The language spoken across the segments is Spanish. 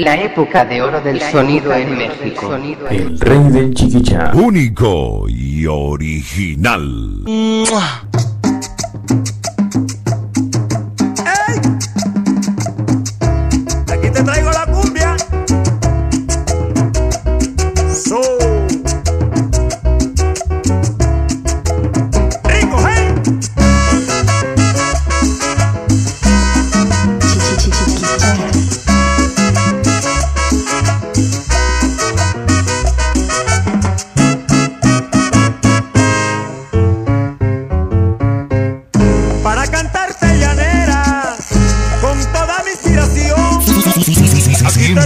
La época de oro del sonido en México. El rey del chiquichá. Único y original. Aquí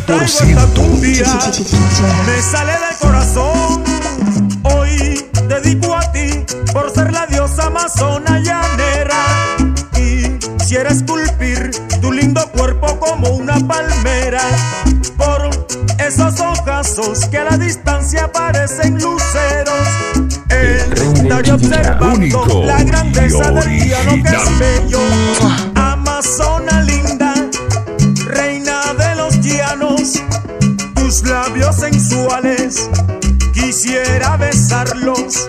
traigo esta cumbia, me sale del corazón. Hoy dedico a ti por ser la diosa amazona llanera. Y quisiera esculpir tu lindo cuerpo como una palmera. Por esos ojazos que a la distancia parecen luceros. Estaré observando Único la grandeza y del piano que es bello. Amazona labios sensuales, quisiera besarlos.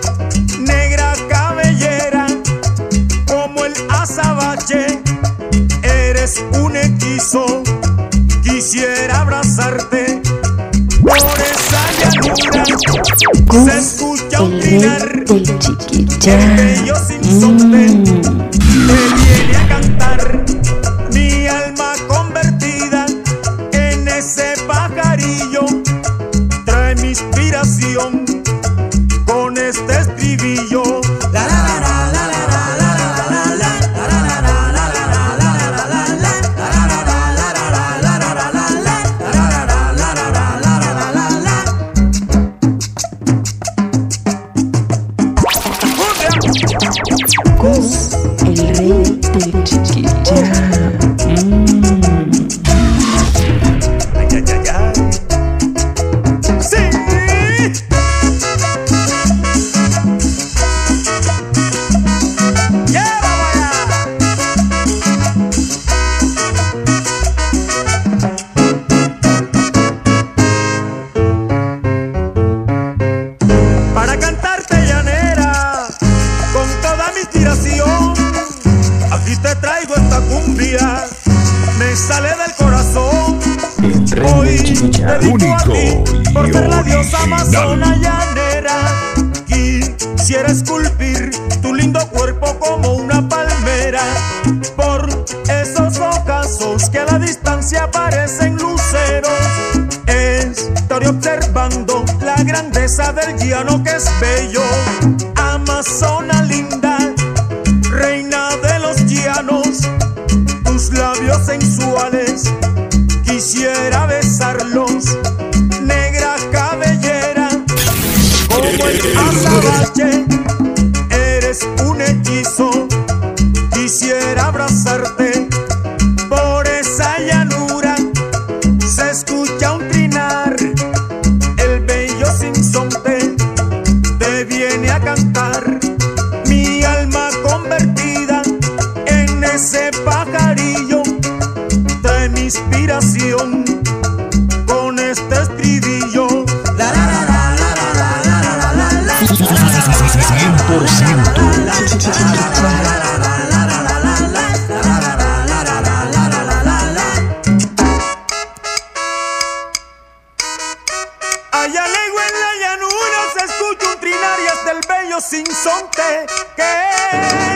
Negra cabellera, como el azabache, eres un hechizo, quisiera abrazarte. Por esa llanura se escucha un trinar. El bello sinsonte Aquí te traigo esta cumbia, me sale del corazón. El rey Hoy chiquichá. dedico a ti Único por y ser la diosa amazona llanera. Quisiera esculpir tu lindo cuerpo como una palmera. Por esos ojazos que a la distancia parecen luceros. Estaré observando la grandeza del llano que es bello. Amazona linda, eres un hechizo. Quisiera abrazarte por esa llanura. Se escucha un trinar, el bello sinsonte te viene a cantar. Mi alma convertida en ese pajarillo trae mi inspiración con este Allá lejos en la llanura se escucha un trinar y hasta el bello sinsonte que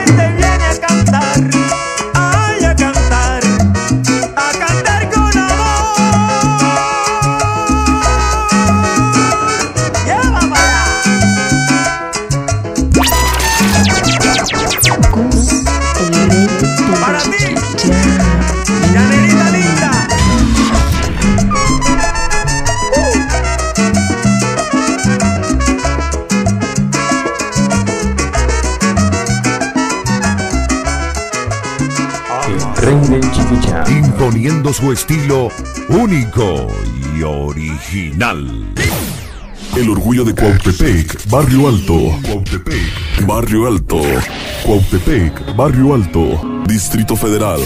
Imponiendo su estilo único y original. El orgullo de Cuautepec, Barrio Alto. Cuautepec, Barrio Alto. Cuautepec, Barrio Alto. Distrito Federal.